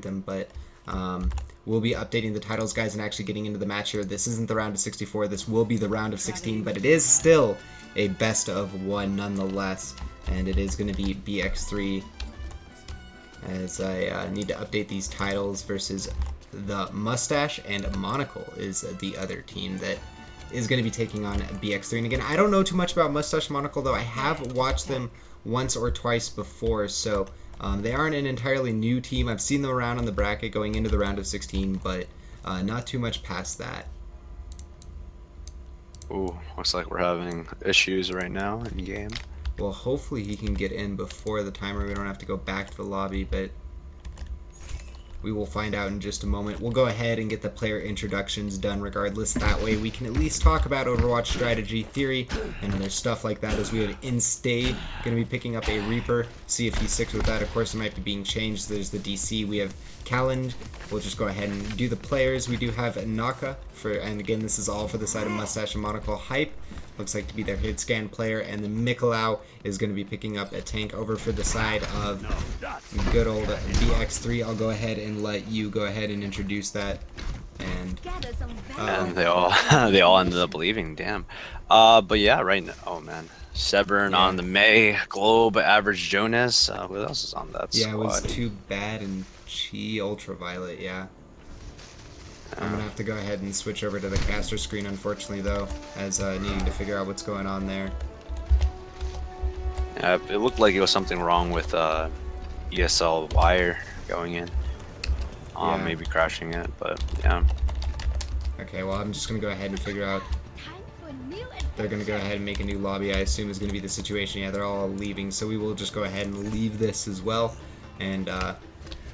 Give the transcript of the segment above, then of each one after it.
through them, but um, we'll be updating the titles, guys, and actually getting into the match here. This isn't the round of 64. This will be the round of 16, but it is still a best of one nonetheless, and it is going to be BX3 as I uh, need to update these titles versus the Mustache and Monocle is the other team that is going to be taking on BX3. And again, I don't know too much about Mustache Monocle, though I have watched them once or twice before, so um, they aren't an entirely new team. I've seen them around on the bracket going into the round of 16, but uh, not too much past that. Ooh, looks like we're having issues right now in game. Well, hopefully he can get in before the timer. We don't have to go back to the lobby, but we will find out in just a moment. We'll go ahead and get the player introductions done regardless. That way we can at least talk about Overwatch strategy, theory, and other stuff like that as we have Instay going to be picking up a Reaper. See if he sticks with that. Of course, it might be being changed. There's the DC. We have Calland. We'll just go ahead and do the players. We do have Naka, for, and again, this is all for the side of Mustache and Monocle Hype looks like to be their hit scan player, and then Mikolau is going to be picking up a tank over for the side of good old BX3. I'll go ahead and let you go ahead and introduce that. And, uh, and they all they all ended up leaving. Damn. Uh, but yeah, right now. Oh man, Severn yeah. on the May Globe, Average Jonas. Uh, what else is on that? Yeah, squad? it was too bad and Chi Ultraviolet. Yeah. I'm gonna have to go ahead and switch over to the caster screen, unfortunately, though, as uh, needing to figure out what's going on there. Yeah, it looked like it was something wrong with uh, ESL wire going in. Um, yeah. Maybe crashing it, but yeah. Okay, well, I'm just gonna go ahead and figure out. They're gonna go ahead and make a new lobby. I assume is gonna be the situation. Yeah, they're all leaving, so we will just go ahead and leave this as well, and uh,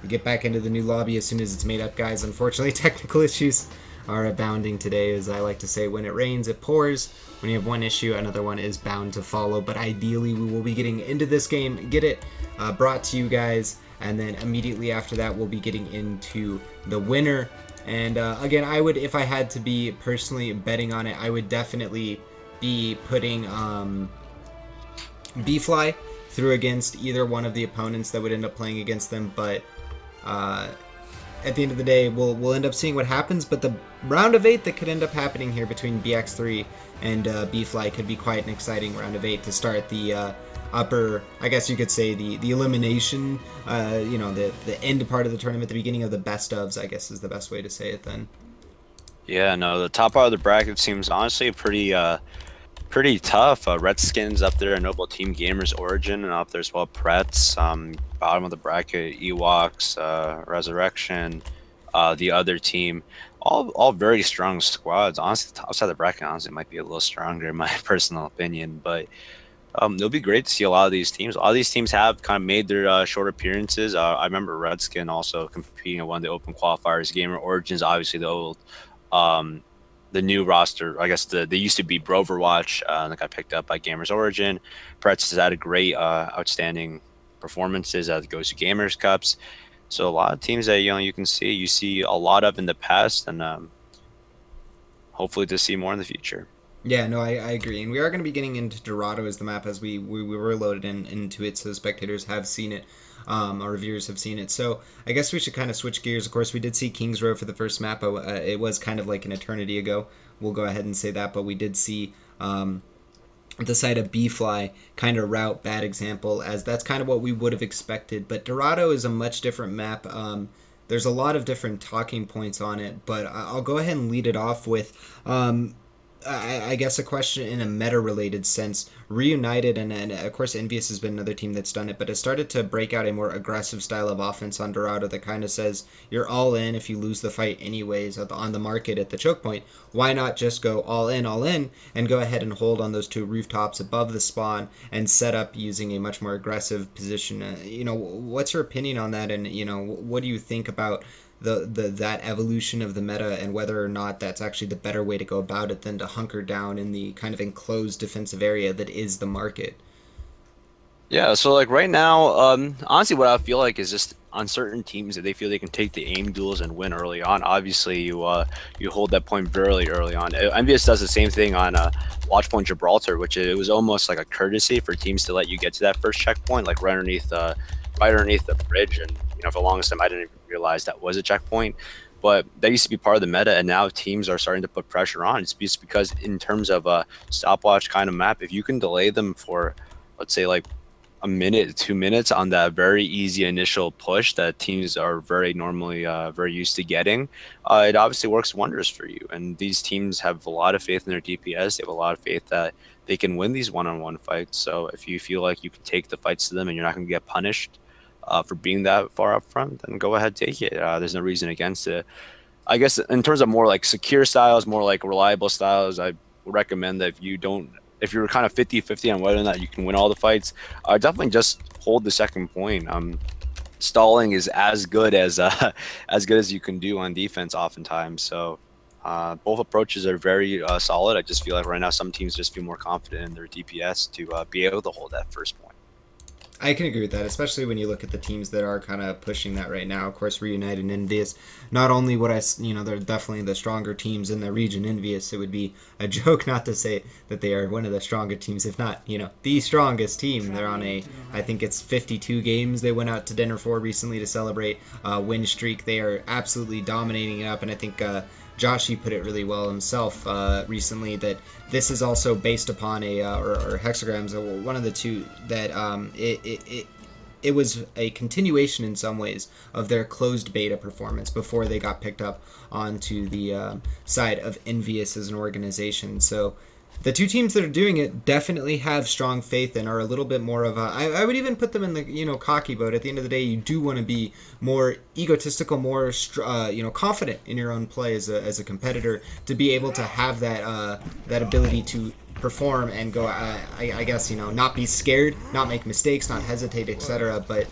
get back into the new lobby as soon as it's made up, guys. Unfortunately, technical issues are abounding today. As I like to say, when it rains, it pours. When you have one issue, another one is bound to follow. But ideally, we will be getting into this game, get it uh, brought to you guys, and then immediately after that, we'll be getting into the winner. And uh, again, I would, if I had to be personally betting on it, I would definitely be putting um, B-Fly through against either one of the opponents that would end up playing against them. But uh, at the end of the day, we'll we'll end up seeing what happens. But the round of eight that could end up happening here between BX3 and uh, B-Fly could be quite an exciting round of eight to start the uh, upper. I guess you could say the the elimination. Uh, you know, the the end part of the tournament, the beginning of the best ofs. I guess is the best way to say it. Then. Yeah, no, the top part of the bracket seems honestly a pretty. Uh pretty tough. Uh, Redskins up there, Noble Team Gamers Origin, and up there as well. Pretz, um, bottom of the bracket, Ewoks, uh, Resurrection, uh, the other team. All, all very strong squads. Honestly, top side of the bracket, honestly, might be a little stronger in my personal opinion. But um, it'll be great to see a lot of these teams. A lot of these teams have kind of made their uh, short appearances. Uh, I remember Redskin also competing in one of the open qualifiers. Gamer Origins, obviously the old um, the new roster. I guess the they used to be Broverwatch uh, that got picked up by Gamers Origin. Pretz has had a great, uh, outstanding performances at the Goes Gamers Cups. So a lot of teams that you know you can see you see a lot of in the past, and um, hopefully to see more in the future. Yeah, no, I, I agree, and we are going to be getting into Dorado as the map as we we, we were loaded in, into it, so spectators have seen it um, our reviewers have seen it. So I guess we should kind of switch gears. Of course, we did see Kings Row for the first map. Uh, it was kind of like an eternity ago. We'll go ahead and say that, but we did see um, the side of B-Fly kind of route bad example, as that's kind of what we would have expected. But Dorado is a much different map. Um, there's a lot of different talking points on it, but I'll go ahead and lead it off with um, I, I, guess a question in a meta related sense. Reunited and, and of course EnVyUs has been another team that's done it, but has started to break out a more aggressive style of offense on Dorado that kind of says you're all in if you lose the fight anyways on the market at the choke point. Why not just go all in, all in, and go ahead and hold on those two rooftops above the spawn and set up using a much more aggressive position? Uh, you know, what's your opinion on that? And you know, what do you think about the, the that evolution of the meta and whether or not that's actually the better way to go about it than to hunker down in the kind of enclosed defensive area that is the market. Yeah, so like right now, um, honestly, what I feel like is just on certain teams that they feel they can take the aim duels and win early on. Obviously, you uh, you hold that point very early on. EnVyUs does the same thing on uh, Watchpoint Gibraltar, which it was almost like a courtesy for teams to let you get to that first checkpoint, like right underneath uh, right underneath the bridge. And you know, for the longest time, I didn't realize that was a checkpoint. But that used to be part of the meta, and now teams are starting to put pressure on. It's just because, in terms of a stopwatch kind of map, if you can delay them for, let's say, like a minute, two minutes on that very easy initial push that teams are very normally uh, very used to getting, uh, it obviously works wonders for you. And these teams have a lot of faith in their DPS. They have a lot of faith that they can win these one-on-one fights. So if you feel like you can take the fights to them and you're not going to get punished uh, for being that far up front, then go ahead take it. Uh, there's no reason against it. I guess in terms of more like secure styles, more like reliable styles, I recommend that if you don't if you're kind of 50-50 on whether or not you can win all the fights, uh, definitely just hold the second point. Um, stalling is as good as uh, as good as you can do on defense, oftentimes. So uh, both approaches are very uh, solid. I just feel like right now some teams just feel more confident in their DPS to uh, be able to hold that first point. I can agree with that, especially when you look at the teams that are kind of pushing that right now. Of course, Reunited and EnVyUs. Not only would I, you know, they're definitely the stronger teams in the region. EnVyUs, it would be a joke not to say that they are one of the stronger teams, if not, you know, the strongest team. They're on a, I think it's 52 games they went out to dinner for recently to celebrate a win streak. They are absolutely dominating it up, and I think. Uh, Joshy put it really well himself uh, recently that this is also based upon a uh, or, or, hexagrams or one of the two that um, it, it, it it was a continuation in some ways of their closed beta performance before they got picked up onto the um, side of EnVyUs as an organization. So the two teams that are doing it definitely have strong faith and are a little bit more of a. I, I would even put them in the you know cocky boat. At the end of the day, you do want to be more egotistical, more uh, you know confident in your own play as a, as a competitor to be able to have that uh, that ability to perform and go. Uh, I, I guess you know not be scared, not make mistakes, not hesitate, etc. But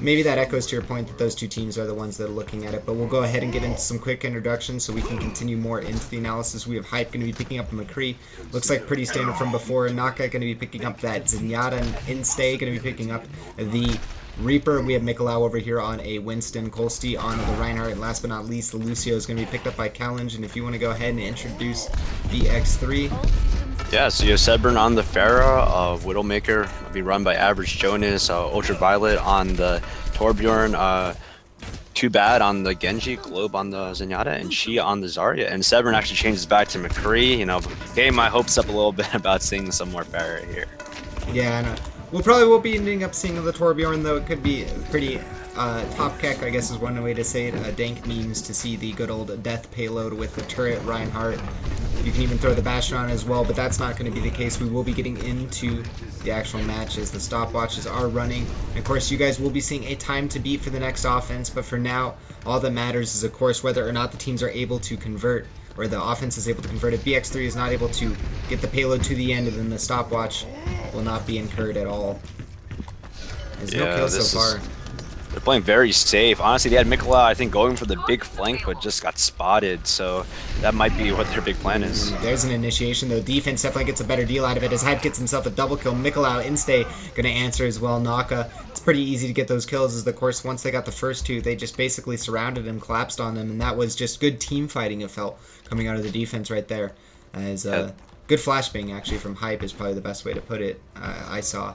Maybe that echoes to your point that those two teams are the ones that are looking at it, but we'll go ahead and get into some quick introductions so we can continue more into the analysis. We have Hype going to be picking up McCree. Looks like pretty standard from before. Naka going to be picking up that Zenyatta and Instay going to be picking up the Reaper. We have Mikolau over here on a Winston, Colsty on the Reinhardt, and last but not least, the Lucio is going to be picked up by Challenge. And if you want to go ahead and introduce the X3, yeah, so you have Sebern on the Pharah, uh, Widowmaker will be run by Average Jonas, uh, Ultraviolet on the Torbjorn, uh, Too Bad on the Genji, Globe on the Zenyatta, and Chi on the Zarya. And Sebern actually changes back to McCree, you know, getting my hopes up a little bit about seeing some more Pharah here. Yeah, I know. We'll probably will be ending up seeing the Torbjorn, though it could be pretty uh, top keck, I guess is one way to say it. Uh, dank memes to see the good old death payload with the turret Reinhardt you can even throw the Bastion on as well, but that's not going to be the case. We will be getting into the actual matches. The stopwatches are running. And of course, you guys will be seeing a time to beat for the next offense, but for now, all that matters is, of course, whether or not the teams are able to convert or the offense is able to convert. If BX3 is not able to get the payload to the end, then the stopwatch will not be incurred at all. There's yeah, no kills so far. Is they're playing very safe. Honestly, they had Mikolau, I think, going for the big flank, but just got spotted. So that might be what their big plan is. There's an initiation, though. Defense definitely gets a better deal out of it as Hype gets himself a double kill. Mikolau, Instay, going to answer as well. Naka, it's pretty easy to get those kills as the course, once they got the first two, they just basically surrounded him, collapsed on them, and that was just good team fighting, it felt, coming out of the defense right there. As uh, Good flashbang, actually, from Hype is probably the best way to put it, uh, I saw.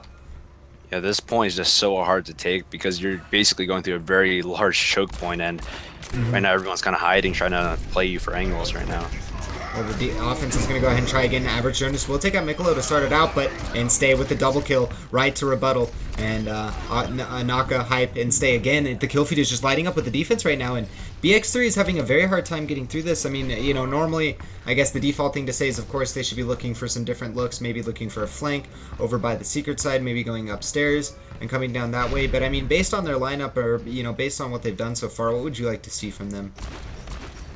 Yeah, this point is just so hard to take because you're basically going through a very large choke point, and mm -hmm. right now everyone's kind of hiding, trying to play you for angles right now. Well, the offense is going to go ahead and try again. Average Jonas will take out Mikolo to start it out, but Instay with the double kill right to rebuttal. And uh, uh Naka hype Instay again. The kill feed is just lighting up with the defense right now, and BX3 is having a very hard time getting through this. I mean, you know, normally, I guess the default thing to say is, of course, they should be looking for some different looks, maybe looking for a flank over by the secret side, maybe going upstairs and coming down that way. But I mean, based on their lineup or, you know, based on what they've done so far, what would you like to see from them?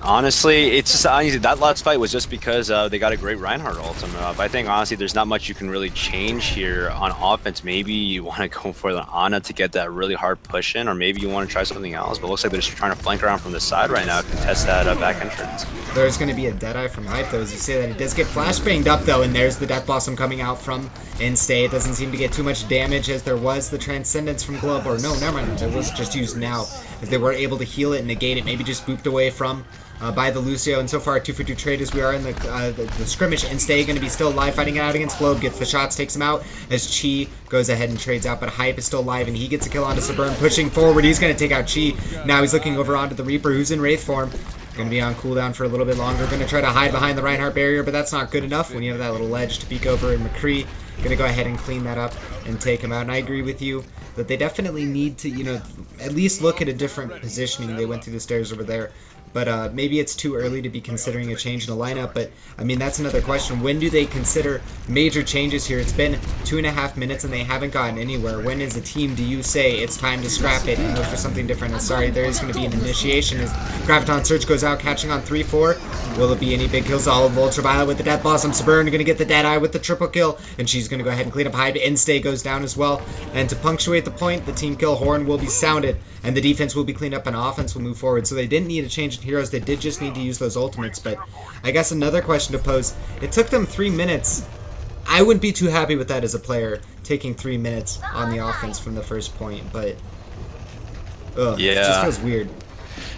Honestly, it's just honestly that last fight was just because uh, they got a great Reinhardt ultimate up. I think honestly, there's not much you can really change here on offense. Maybe you want to go for the Ana to get that really hard push in, or maybe you want to try something else. But looks like they're just trying to flank around from the side right now to test that uh, back entrance. There's going to be a Deadeye from Hype though, as you say that. It does get flashbanged up though, and there's the Death Blossom coming out from Instay. It doesn't seem to get too much damage as there was the Transcendence from Globe, or no, never mind, it was just used now as they weren't able to heal it and negate it, maybe just booped away from uh, by the Lucio. And so far, 2 for 2 trade as we are in the, uh, the, the scrimmage. Instay going to be still alive, fighting it out against Globe. Gets the shots, takes him out as Chi goes ahead and trades out. But Hype is still alive, and he gets a kill onto Suburn, pushing forward. He's going to take out Chi. Now he's looking over onto the Reaper, who's in Wraith form. Going to be on cooldown for a little bit longer. Going to try to hide behind the Reinhardt barrier, but that's not good enough when you have that little ledge to peek over. And McCree to go ahead and clean that up and take him out. And I agree with you that they definitely need to, you know, at least look at a different positioning. They went through the stairs over there but uh, maybe it's too early to be considering a change in the lineup. But I mean, that's another question. When do they consider major changes here? It's been two and a half minutes and they haven't gotten anywhere. When is a team do you say it's time to scrap it and look for something different? And sorry, there is going to be an initiation as Graviton Surge goes out, catching on 3-4. Will it be any big kills? All of Ultraviolet with the Death Blossom. Suburn going to get the Dead Eye with the triple kill, and she's going to go ahead and clean up Hype. Instay goes down as well. And to punctuate the point, the team kill horn will be sounded, and the defense will be cleaned up, and offense will move forward. So they didn't need a change heroes. They did just need to use those ultimates. But I guess another question to pose. It took them three minutes. I wouldn't be too happy with that as a player, taking three minutes on the offense from the first point. But ugh, yeah. it just feels weird.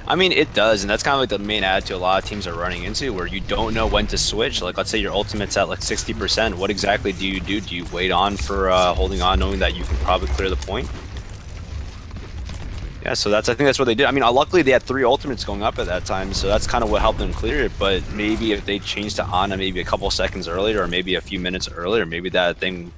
I mean, it does, and that's kind of like the main attitude a lot of teams are running into, where you don't know when to switch. Like, let's say your ultimate's at like 60%. What exactly do you do? Do you wait on for uh, holding on, knowing that you can probably clear the point? Yeah, so that's I think that's what they did. I mean, uh, luckily they had three ultimates going up at that time, so that's kind of what helped them clear it. But maybe if they changed to Ana maybe a couple seconds earlier, or maybe a few minutes earlier, maybe that thing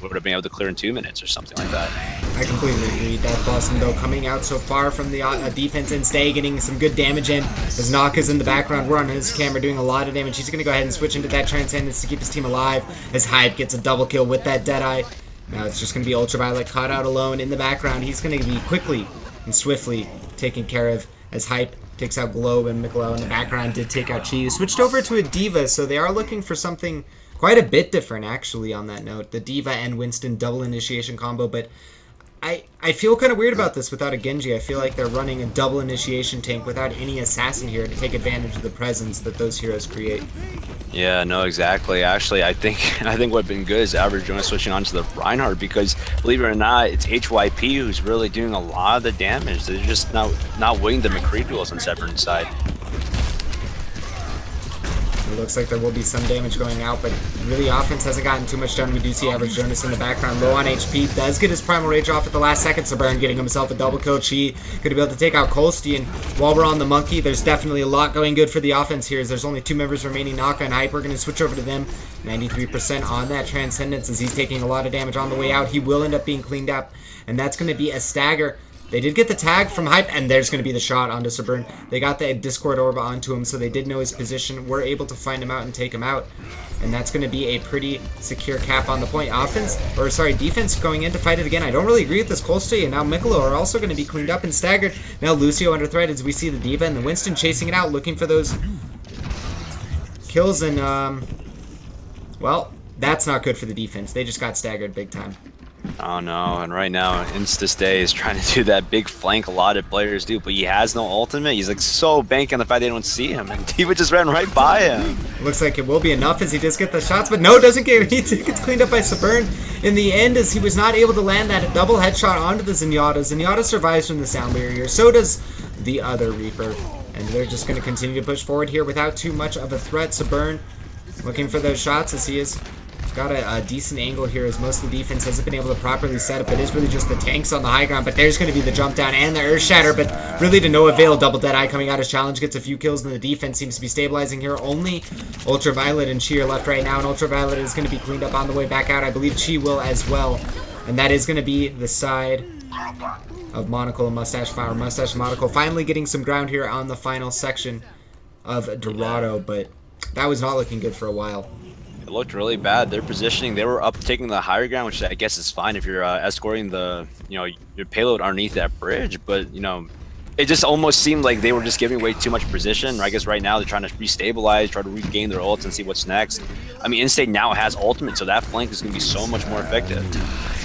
would have been able to clear in two minutes or something like that. I completely agree. Death Blossom, though, coming out so far from the uh, defense Instay, getting some good damage in. His As is in the background, we're on his camera doing a lot of damage. He's going to go ahead and switch into that Transcendence to keep his team alive. As Hype gets a double kill with that Deadeye. Now it's just going to be Ultraviolet caught out alone in the background. He's going to be quickly and swiftly taken care of as Hype takes out Globe and Miklo in the background did take out Chi. Switched over to a D.Va, so they are looking for something quite a bit different actually on that note. The D.Va and Winston double initiation combo, but I, I feel kind of weird about this without a Genji. I feel like they're running a double initiation tank without any assassin here to take advantage of the presence that those heroes create. Yeah, no, exactly. Actually, I think I think what's been good is Average Jonas switching on to the Reinhardt because believe it or not, it's HYP who's really doing a lot of the damage. They're just not not winning the McCree duels on Severn's side. It looks like there will be some damage going out, but really offense hasn't gotten too much done. We do see Average Jonas in the background, low on HP. Does get his Primal Rage off at the last second. Suburn getting himself a double kill. Chi going to be able to take out Kolsti. And while we're on the Monkey, there's definitely a lot going good for the offense here. As there's only two members remaining, Naka and Hype. We're going to switch over to them. 93% on that Transcendence as he's taking a lot of damage on the way out. He will end up being cleaned up, and that's going to be a stagger. They did get the tag from Hype, and there's going to be the shot onto Suburn. They got the Discord Orb onto him, so they did know his position. We're able to find him out and take him out. And that's going to be a pretty secure cap on the point. Offense, or sorry, defense going in to fight it again. I don't really agree with this Kolstey, and now Mikolo are also going to be cleaned up and staggered. Now Lucio under threat as we see the D.Va and the Winston chasing it out, looking for those kills, and, um, well, that's not good for the defense. They just got staggered big time. Oh no, and right now Instay is trying to do that big flank a lot of players do, but he has no ultimate. He's like so banking on the fact they don't see him, and D.Va just ran right by him. Looks like it will be enough as he does get the shots, but no, doesn't get he gets cleaned up by Suburn in the end as he was not able to land that double headshot onto the Zenyatta. Zenyatta survives from the sound barrier, so does the other Reaper. And they're just going to continue to push forward here without too much of a threat. Suburn looking for those shots as he is got a, a, decent angle here as most of the defense hasn't been able to properly set up. It is really just the tanks on the high ground, but there's going to be the jump down and the earth shatter, but really to no avail. Double Dead Eye coming out as challenge, gets a few kills, and the defense seems to be stabilizing here. Only Ultraviolet and Chi are left right now, and Ultraviolet is going to be cleaned up on the way back out. I believe Chi will as well, and that is going to be the side of Monocle and Mustache Fire. Mustache and Monocle finally getting some ground here on the final section of Dorado, but that was not looking good for a while. It looked really bad. Their positioning, they were up taking the higher ground, which I guess is fine if you're uh, escorting the, you know, your payload underneath that bridge. But you know, it just almost seemed like they were just giving away too much position. I guess right now they're trying to restabilize, try to regain their ults and see what's next. I mean, Instay now has ultimate, so that flank is going to be so much more effective.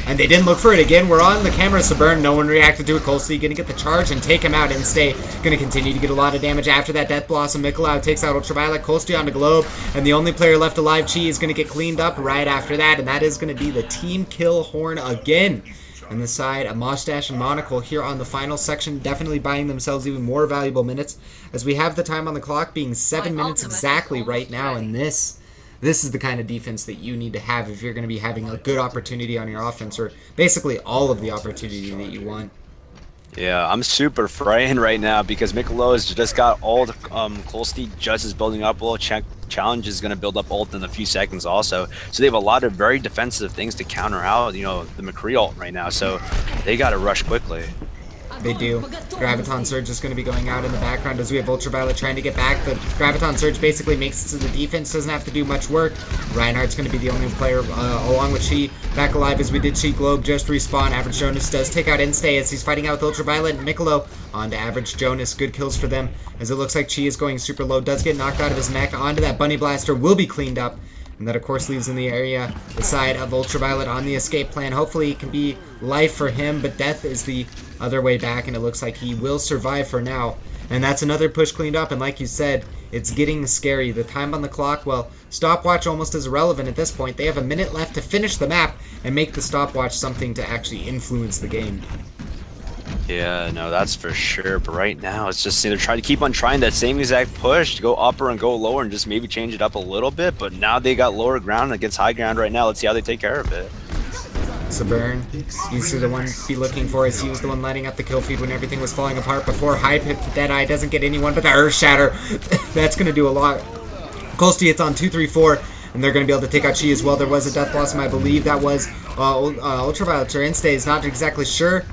And they didn't look for it again. We're on the camera, Suburn. No one reacted to it. Colsey gonna get the charge and take him out. Instay. gonna continue to get a lot of damage after that. Death Blossom. Mikolau takes out Ultraviolet. Colsey on the Globe. And the only player left alive, Chi, is gonna get cleaned up right after that. And that is gonna be the team kill horn again. On the side, a Mustache and Monocle here on the final section, definitely buying themselves even more valuable minutes, as we have the time on the clock being seven My minutes exactly right now, and this this is the kind of defense that you need to have if you're going to be having a good opportunity on your offense, or basically all of the opportunity that you want. Yeah, I'm super frightened right now because Michelob has just got ult. Um, Colstein just is building up. Well, Ch- Challenge is going to build up ult in a few seconds also. So they have a lot of very defensive things to counter out, you know, the McCree ult right now. So they got to rush quickly. They do. Graviton Surge is going to be going out in the background as we have Ultraviolet trying to get back. The Graviton Surge basically makes it so the defense doesn't have to do much work. Reinhardt's going to be the only player uh, along with Chi back alive as we did Chi Globe just respawn. Average Jonas does take out Instay as he's fighting out with Ultraviolet and Mikkolo. On to Average Jonas. Good kills for them as it looks like Chi is going super low. Does get knocked out of his mech. Onto that Bunny Blaster. Will be cleaned up. And that, of course, leaves in the area the side of Ultraviolet on the escape plan. Hopefully, it can be life for him, but death is the other way back, and it looks like he will survive for now. And that's another push cleaned up, and like you said, it's getting scary. The time on the clock, well, stopwatch almost is irrelevant at this point. They have a minute left to finish the map and make the stopwatch something to actually influence the game. Yeah, no, that's for sure. But right now, it's just they're trying to keep on trying that same exact push to go upper and go lower and just maybe change it up a little bit. But now they got lower ground against high ground right now. Let's see how they take care of it. Saburn, he's the one be looking for as he was the one lighting up the kill feed when everything was falling apart before Hype hit the dead eye. doesn't get anyone but the Earth Shatter. That's going to do a lot. Colsty hits on 2, 3, 4, and they're going to be able to take out Chi as well. There was a Death Blossom, I believe that was uh, uh, Ultraviolet or Instay is not exactly sure.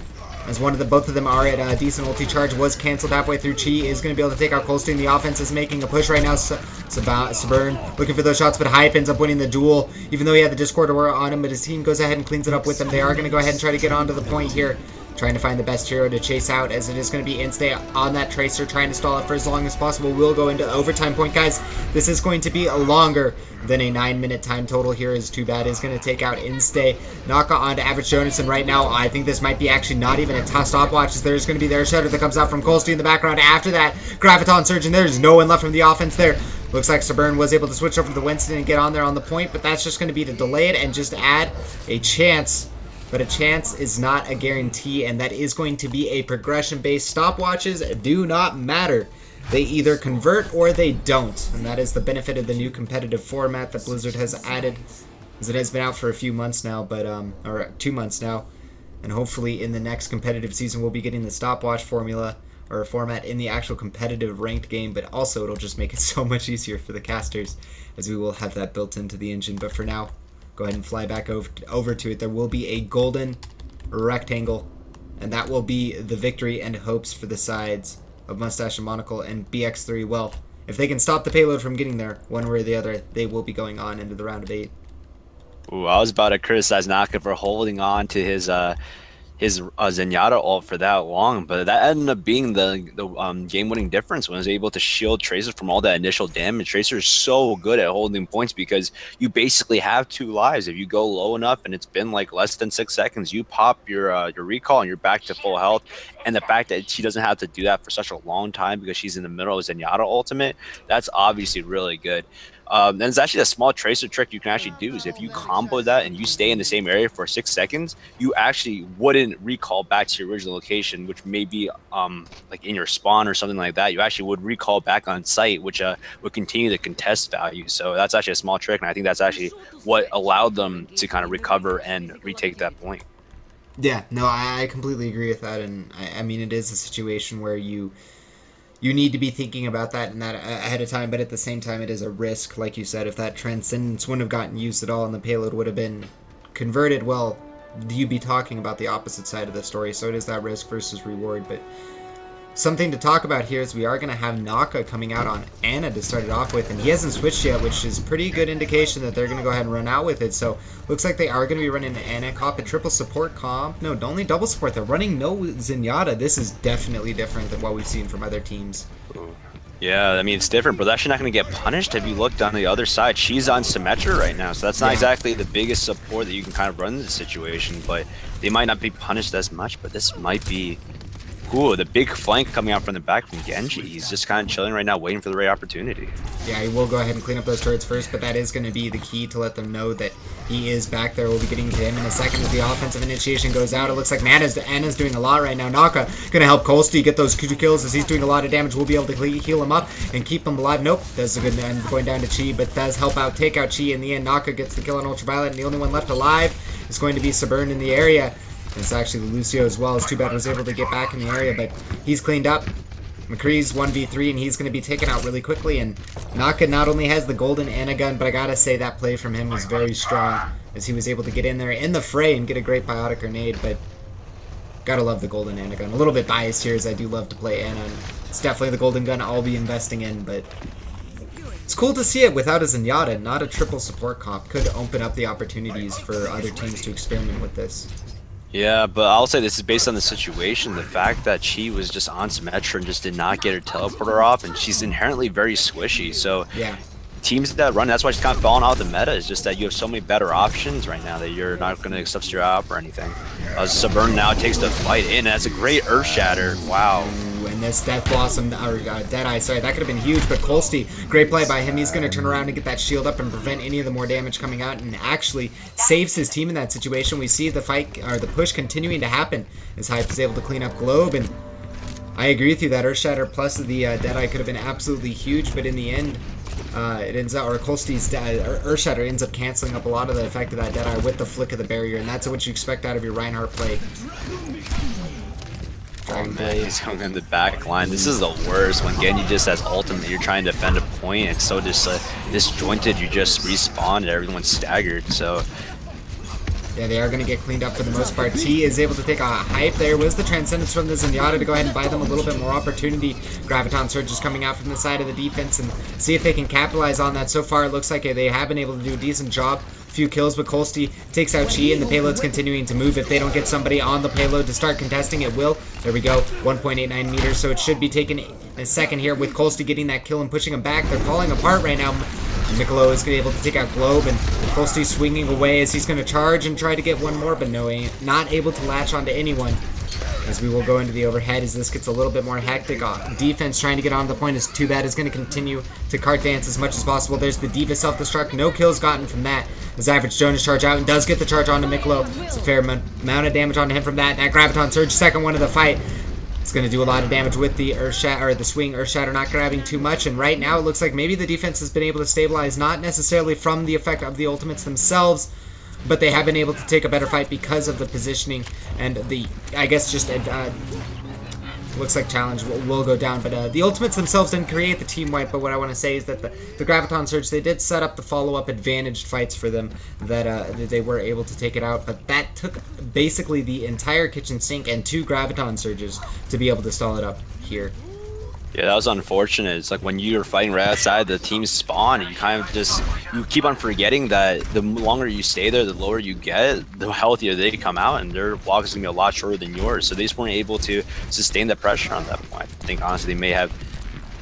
As one of the both of them are at a decent ulti charge was canceled halfway through. Chi is going to be able to take out Colstein. The offense is making a push right now. S- Sab- looking for those shots, but Hype ends up winning the duel. Even though he had the Discord aura on him, but his team goes ahead and cleans it up with them. They are going to go ahead and try to get onto the point here. Trying to find the best hero to chase out as it is going to be Instay on that Tracer, trying to stall it for as long as possible. We'll go into overtime point, guys. This is going to be a longer than a nine minute time total here. Is too bad. Is going to take out Instay. Naka onto Average Jonas, and right now I think this might be actually not even a tough stopwatch. As there's going to be their shutter that comes out from Colsty in the background. After that, Graviton Surgeon, there's no one left from the offense there. Looks like Saburn was able to switch over to the Winston and get on there on the point, but that's just going to be to delay it and just add a chance but a chance is not a guarantee, and that is going to be a progression based. Stopwatches do not matter. They either convert or they don't, and that is the benefit of the new competitive format that Blizzard has added, as it has been out for a few months now, but um, or two months now, and hopefully in the next competitive season we'll be getting the stopwatch formula or format in the actual competitive ranked game, but also it'll just make it so much easier for the casters, as we will have that built into the engine. But for now, go ahead and fly back over, over to it. There will be a golden rectangle, and that will be the victory and hopes for the sides of Mustache and Monocle and BX3. Well, if they can stop the payload from getting there, one way or the other, they will be going on into the round of eight. Ooh, I was about to criticize Naka for holding on to his uh his uh, Zenyatta ult for that long, but that ended up being the the um, game-winning difference when he was able to shield Tracer from all that initial damage. Tracer is so good at holding points because you basically have two lives. If you go low enough and it's been like less than six seconds, you pop your uh, your recall and you're back to full health. And the fact that she doesn't have to do that for such a long time because she's in the middle of Zenyatta ultimate, that's obviously really good. Um, and it's actually a small tracer trick you can actually do is if you combo that and you stay in the same area for six seconds, you actually wouldn't recall back to your original location, which may be um, like in your spawn or something like that. You actually would recall back on site, which uh, would continue the contest value. So that's actually a small trick, and I think that's actually what allowed them to kind of recover and retake that point. Yeah, no, I, completely agree with that, and I, I mean it is a situation where you you need to be thinking about that and that uh, ahead of time, but at the same time, it is a risk, like you said, if that transcendence wouldn't have gotten used at all and the payload would have been converted, well, you'd be talking about the opposite side of the story. So it is that risk versus reward, but something to talk about here is we are going to have Naka coming out on Ana to start it off with, and he hasn't switched yet, which is pretty good indication that they're going to go ahead and run out with it. So looks like they are going to be running an Ana comp, a triple support comp. No, only double support. They're running no Zenyatta. This is definitely different than what we've seen from other teams. Yeah, I mean it's different, but they're not going to get punished. If you looked on the other side, she's on Symmetra right now, so that's not Yeah. exactly the biggest support that you can kind of run in this situation. But they might not be punished as much. But this might be Ooh, the big flank coming out from the back from Genji. He's just kind of chilling right now, waiting for the right opportunity. Yeah, he will go ahead and clean up those turrets first, but that is going to be the key to let them know that he is back there. We'll be getting to him in a second as the offensive initiation goes out. It looks like Ana's, Ana's doing a lot right now. Naka going to help Colsty get those two kills as he's doing a lot of damage. We'll be able to heal him up and keep him alive. Nope, does a good end going down to Chi, but does help out, take out Chi in the end. Naka gets the kill on Ultraviolet, and the only one left alive is going to be Suburn in the area. It's actually Lucio as well. It's too bad was able to get back in the area, but he's cleaned up. McCree's 1v3, and he's going to be taken out really quickly. And Naka not only has the golden and gun, but I gotta say that play from him was very strong, as he was able to get in there in the fray and get a great biotic grenade. But gotta love the golden and a gun. A little bit biased here, as I do love to play Ana. It's definitely the golden gun I'll be investing in, but it's cool to see it without a Zenyatta. Not a triple support comp could open up the opportunities for other teams to experiment with this. Yeah, but I'll say this is based on the situation. The fact that she was just on Symmetra and just did not get her teleporter off, and she's inherently very squishy. So yeah. teams that run, that's why she's kind of falling out of the meta, is just that you have so many better options right now that you're not going to substitute out or anything. Uh, Suburn now takes the fight in, and that's a great Earth Shatter. Wow this Death Blossom, or uh, Deadeye, sorry, that could have been huge, but Colsty, great play by him. He's going to turn around and get that shield up and prevent any of the more damage coming out and actually saves his team in that situation. We see the fight, or the push continuing to happen as Hype is able to clean up Globe, and I agree with you that Earthshatter plus the uh, Deadeye could have been absolutely huge, but in the end, uh, it ends up, or Colsty's uh, Earthshatter ends up canceling up a lot of the effect of that Deadeye with the flick of the barrier, and that's what you expect out of your Reinhardt play. Oh man, he's going in the back line. This is the worst when Genji just has ultimate. You're trying to defend a point. It's so just uh, disjointed. You just respawn and everyone's staggered. So yeah, they are going to get cleaned up for the most part. T is able to take a hype there. Was the Transcendence from the Zenyatta to go ahead and buy them a little bit more opportunity. Graviton Surge is coming out from the side of the defense and see if they can capitalize on that. So far, it looks like they have been able to do a decent job few kills, but Colsty takes out Chi, and the payload's continuing to move. If they don't get somebody on the payload to start contesting, it will. There we go, 1.89 meters, so it should be taking a second here with Colsty getting that kill and pushing him back. They're falling apart right now. Mikolo is gonna be able to take out Globe, and Colsty swinging away as he's going to charge and try to get one more, but no, not able to latch onto anyone as we will go into the overhead as this gets a little bit more hectic. Uh, defense trying to get on the point is too bad is going to continue to cart dance as much as possible. There's the D.Va self-destruct. No kills gotten from that. As Average Jonas charge out and does get the charge onto Miklo. It's a fair amount of damage onto him from that. That Graviton Surge, second one of the fight. It's going to do a lot of damage with the Earth Shatter, or the Swing Earth Shatter not grabbing too much. And right now it looks like maybe the defense has been able to stabilize, not necessarily from the effect of the ultimates themselves, but they have been able to take a better fight because of the positioning and the, I guess, just uh, looks like challenge will, will go down. But uh, the ultimates themselves didn't create the team wipe. But what I want to say is that the, the Graviton Surge they did set up the follow-up advantaged fights for them that, uh, that they were able to take it out. But that took basically the entire kitchen sink and two Graviton Surges to be able to stall it up here. Yeah, that was unfortunate. It's like when you're fighting right outside the team spawn, you kind of just you keep on forgetting that the longer you stay there, the lower you get, the healthier they come out, and their walk is gonna be a lot shorter than yours. So they just weren't able to sustain the pressure on that point. I think honestly they may have.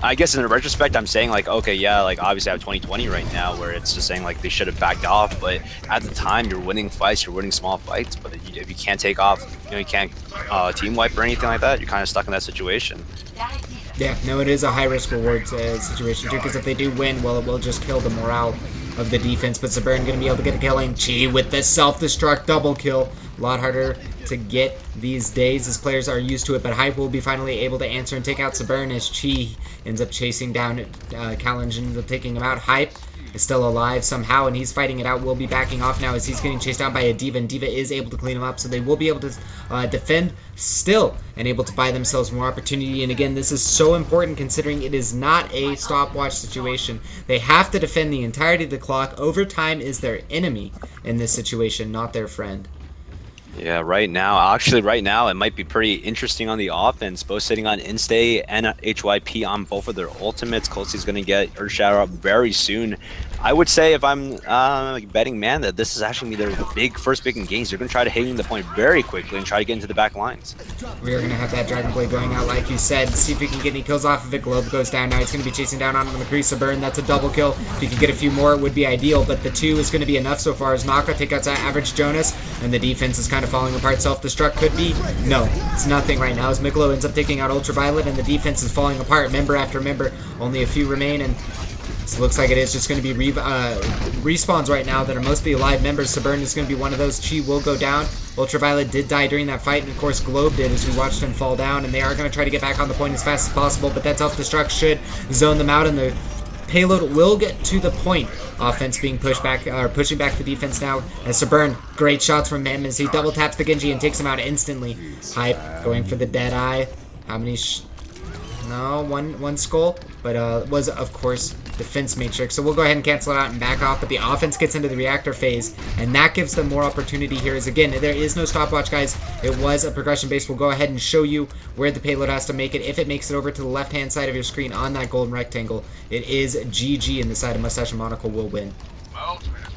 I guess in retrospect, I'm saying like, okay, yeah, like obviously I have 2020 right now, where it's just saying like they should have backed off. But at the time, you're winning fights, you're winning small fights. But if you can't take off, you know, you can't uh, team wipe or anything like that, you're kind of stuck in that situation. Yeah, no, it is a high risk reward uh, situation too, because if they do win, well, it will just kill the morale of the defense. But Sabern gonna be able to get a kill, Chi with the self-destruct double kill. A lot harder to get these days as players are used to it, but Hype will be finally able to answer and take out Sabern as Chi ends up chasing down uh, Challenge and ends up taking him out. Hype is still alive somehow, and he's fighting it out. Will be backing off now as he's getting chased down by a D.Va, and D.Va is able to clean him up, so they will be able to uh, defend still and able to buy themselves more opportunity. And again, this is so important considering it is not a stopwatch situation. They have to defend the entirety of the clock. Overtime is their enemy in this situation, not their friend. Yeah, right now, actually, right now, it might be pretty interesting on the offense. Both sitting on Instay and HYP on both of their ultimates. Colsey's going to get Earthshatter up very soon. I would say if I'm uh, betting man that this is actually their big first big in games. They're going to try to hit the point very quickly and try to get into the back lines. We are going to have that Dragon Blade going out, like you said. See if we can get any kills off of it. Globe goes down now. He's going to be chasing down on the Crease burn. That's a double kill. If you can get a few more, it would be ideal, but the two is going to be enough so far as Naka take out average Jonas, and the defense is kind of falling apart. Self-destruct could be. No, it's nothing right now as Miklo ends up taking out Ultraviolet, and the defense is falling apart member after member. Only a few remain, and so looks like it is just going to be re uh, respawns right now that are mostly alive members. Subburn is going to be one of those. Chi will go down. Ultraviolet did die during that fight, and of course Globe did as we watched him fall down, and they are going to try to get back on the point as fast as possible, but that self-destruct should zone them out, and the payload will get to the point. Offense being pushed back, or uh, pushing back the defense now, as Subburn, great shots from him as he double taps the Genji and takes him out instantly. Hype going for the dead eye. How many no, one one skull, but uh, was of course defense matrix. So we'll go ahead and cancel it out and back off. But the offense gets into the reactor phase, and that gives them more opportunity here. As again, there is no stopwatch, guys. It was a progression base. We'll go ahead and show you where the payload has to make it. If it makes it over to the left-hand side of your screen on that golden rectangle, it is GG, and the side of Mustache and Monocle will win.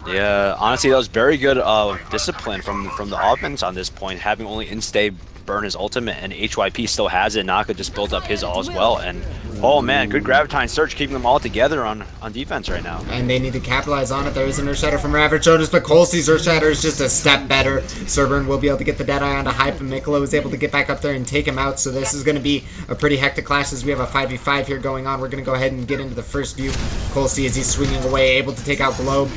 Yeah, honestly, that was very good uh, discipline from from the offense on this point, having only instay burn his ultimate, and HYP still has it. Naka just built up his all as well, and oh man, good Graviton Surge keeping them all together on, on defense right now. And they need to capitalize on it. There is an Earth Shatter from Average Jonas, but Colsey's Earth Shatter is just a step better. Cerburn will be able to get the Deadeye onto Hype, and Mikolo is able to get back up there and take him out, so this is going to be a pretty hectic clash as we have a 5v5 here going on. We're going to go ahead and get into the first view. Colsey as he's swinging away, able to take out Globe.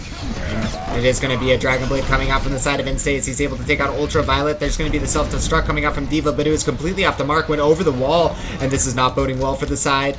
It is going to be a Dragon Blade coming out from the side of Instays. He's able to take out Ultraviolet. There's going to be the self-destruct coming out from D.Va, but it was completely off the mark, went over the wall, and this is not boding well for the side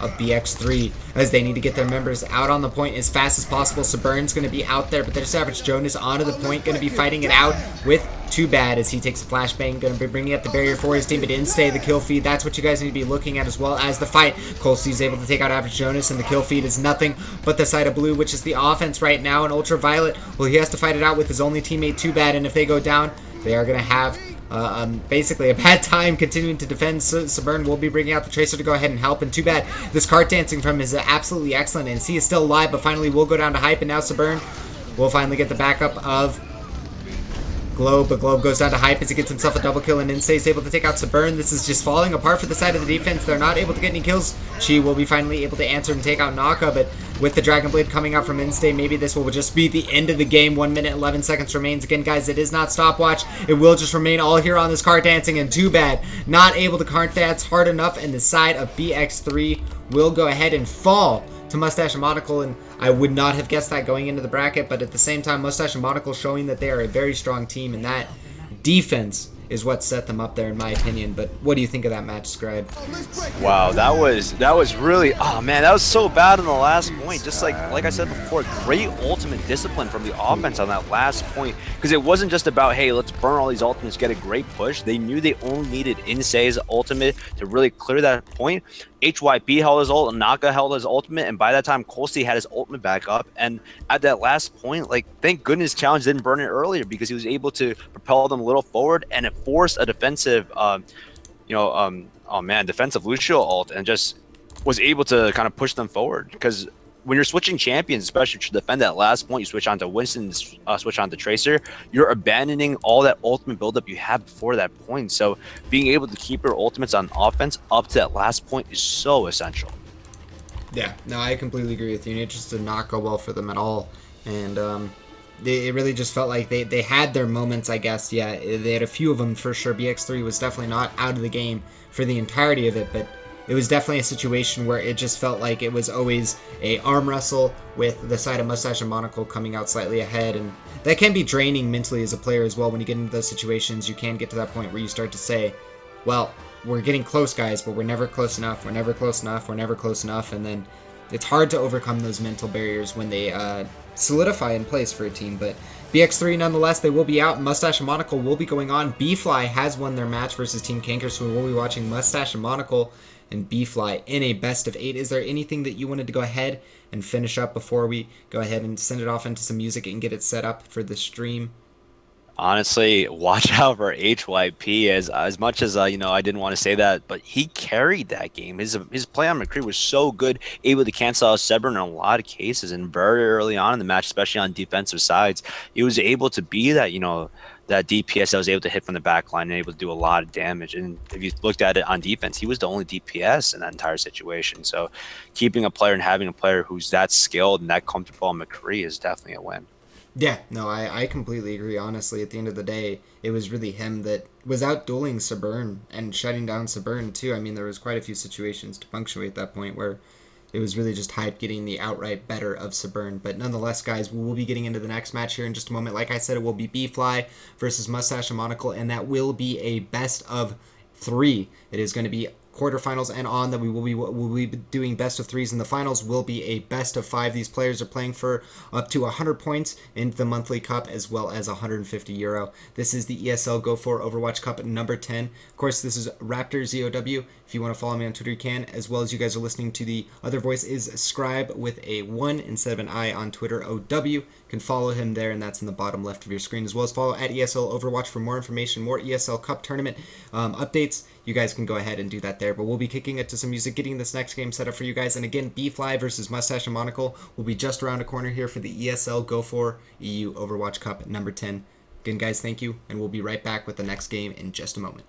of BX3 as they need to get their members out on the point as fast as possible. Suburn's going to be out there, but there's Average Jonas onto the point, going to be fighting it out with Too Bad as he takes a flashbang, going to be bringing up the barrier for his team, but didn't stay the kill feed. That's what you guys need to be looking at as well as the fight. Colsey's able to take out Average Jonas, and the kill feed is nothing but the side of blue, which is the offense right now, and Ultraviolet, well, he has to fight it out with his only teammate Too Bad, and if they go down, they are going to have uh, um, basically a bad time continuing to defend. Subburn will be bringing out the Tracer to go ahead and help. And too bad this cart dancing from is absolutely excellent. And C is still alive, but finally will go down to Hype. And now Subburn will finally get the backup of Globe, but Globe goes down to Hype as he gets himself a double kill, and Insei is able to take out Suburn. This is just falling apart for the side of the defense. They're not able to get any kills. Chi will be finally able to answer and take out Naka, but with the Dragon Blade coming out from Instay, maybe this will just be the end of the game. 1 minute 11 seconds remains. Again, guys, it is not stopwatch. It will just remain all here on this card dancing, and too bad. Not able to cart dance hard enough, and the side of BX3 will go ahead and fall to Mustache and Monocle, and I would not have guessed that going into the bracket, but at the same time, Mustache and Monocle showing that they are a very strong team, and that defense is what set them up there in my opinion. But what do you think of that match, Scribe? Wow, that was that was really oh man, that was so bad in the last point. Just like like I said before, great ultimate discipline from the offense on that last point. Because it wasn't just about hey, let's burn all these ultimates, get a great push. They knew they only needed Insei's ultimate to really clear that point. HYP held his ult, and Naka held his ultimate, and by that time, Colsey had his ultimate back up. And at that last point, like, thank goodness Challenge didn't burn it earlier because he was able to propel them a little forward, and it forced a defensive, um, you know, um, oh man, defensive Lucio ult, and just was able to kind of push them forward because when you're switching champions, especially to defend that last point, you switch on to Winston, uh, switch on to Tracer, you're abandoning all that ultimate buildup you had before that point. So being able to keep your ultimates on offense up to that last point is so essential. Yeah, no, I completely agree with you. And it just did not go well for them at all. And um, they, it really just felt like they, they had their moments, I guess. Yeah, they had a few of them for sure. BX3 was definitely not out of the game for the entirety of it, but it was definitely a situation where it just felt like it was always a arm wrestle with the side of mustache and monocle coming out slightly ahead and that can be draining mentally as a player as well when you get into those situations you can get to that point where you start to say well we're getting close guys but we're never close enough we're never close enough we're never close enough and then it's hard to overcome those mental barriers when they uh, solidify in place for a team but BX3 nonetheless, they will be out. Mustache and Monocle will be going on. B-Fly has won their match versus Team Kanker, so we will be watching Mustache and Monocle and B-Fly in a best of eight. Is there anything that you wanted to go ahead and finish up before we go ahead and send it off into some music and get it set up for the stream? honestly, watch out for HYP. As as much as uh, you know, I didn't want to say that, but he carried that game. His his play on McCree was so good, able to cancel out Sebern in a lot of cases, and very early on in the match, especially on defensive sides, he was able to be that you know that DPS that was able to hit from the back line and able to do a lot of damage. And if you looked at it on defense, he was the only DPS in that entire situation. So keeping a player and having a player who's that skilled and that comfortable on McCree is definitely a win. Yeah, no, I, I completely agree. Honestly, at the end of the day, it was really him that was out dueling Sabern and shutting down Sabern too. I mean, there was quite a few situations to punctuate that point where it was really just hype getting the outright better of Sabern. But nonetheless, guys, we will be getting into the next match here in just a moment. Like I said, it will be B-Fly versus Mustache and Monocle, and that will be a best of three. It is going to be quarterfinals and on that we will be will be doing best of threes in the finals will be a best of five. These players are playing for up to 100 points in the monthly cup as well as 150 euro. This is the esl go for overwatch cup number 10 of course this is RaptorZOW if you want to follow me on twitter you can as well as you guys are listening to the other voice is scribe with a one instead of an i on twitter ow you can follow him there and that's in the bottom left of your screen as well as follow at esl overwatch for more information more esl cup tournament um, updates you guys can go ahead and do that there. But we'll be kicking it to some music, getting this next game set up for you guys. And again, B-Fly versus Mustache and Monocle will be just around a corner here for the ESL Go4 EU Overwatch Cup number 10. Again, guys, thank you, and we'll be right back with the next game in just a moment.